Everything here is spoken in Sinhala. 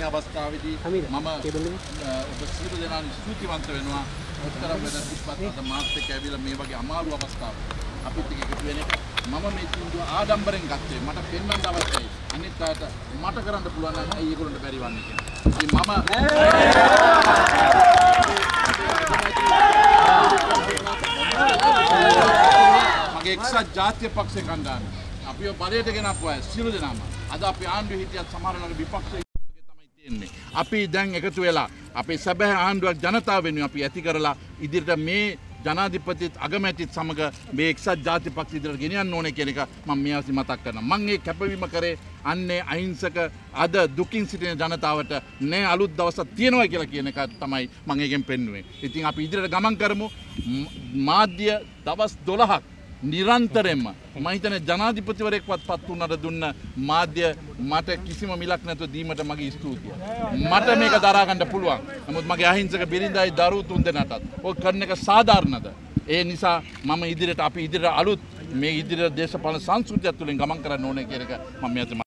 මේ අවස්ථාවේදී මම ඔබ සියලු දෙනාට ස්තුතිවන්ත වෙනවා. උත්තරම් වෙන තිස්පත් අද මාත් එක්ක ඇවිල්ලා මේ වගේ අමාරු අවස්ථාවක අපිත් එක්ක එකතු වෙන එක මම මේ තීන්දුව ආඩම්බරෙන් ගත්තේ මට පෙන්වන්න අවශ්‍යයි. අනිත් අයට මට කරන්න පුළුවන් නම් ඇයි ඒගොල්ලන්ට බැරි වන්නේ කියලා. ඉතින් මම මගේ එක්සත් ජාතිය පක්ෂ කණ්ඩායම අපිව බලයට ගෙනපු අය සියලු දෙනාම අද අපි ආණ්ඩුවේ හිටියත් සමහරවල් විපක්ෂ තමයි තියෙන්නේ. අපි දැන් එකතු වෙලා අපේ සැබෑ ආණ්ඩුවක් ජනතාව වෙනුවෙන් අපි ඇති කරලා ඉදිරියට මේ ජනාධිපතිත් අගමැතිත් සමග මේ එක්සත් ජාති පක්ෂ ඉදිරියට ගෙනියන්න ඕනේ කියන එක මම මේ අවස්ථේ මතක් කරනවා. මම මේ කැපවීම කරේ අන්නේ අහිංසක අද දුකින් සිටින ජනතාවට නෑ අලුත් දවසක් තියෙනවා කියලා කියන එක තමයි මම ඒකෙන් පෙන්නුවේ. ඉතින් අපි ඉදිරියට ගමන් කරමු. ම- මාධ්‍ය දවස් 12ක් නිරන්තරෙන්ම මහිතන ජනාධිපතිවරයෙක්වත් පත් වුන්නට දුන්න මාධ්‍ය මට කිසිම මිලක් නැතුව දීමට මගේ ස්තුතිය. මට මේක දරාගන්න පුළුවන්. නමුත් මගේ අහිංසක බිරිඳයි දරු තුන් දෙනාටත් ඔය කරන එක සාධාරණද? ඒ නිසා මම ඉදිරියට අපි ඉදිරියට අලුත් මේ ඉදිරියට දේශපාලන සංස්කෘතිය තුළින් ගමන් කරන්න ඕනේ කියන එක මම මෙතන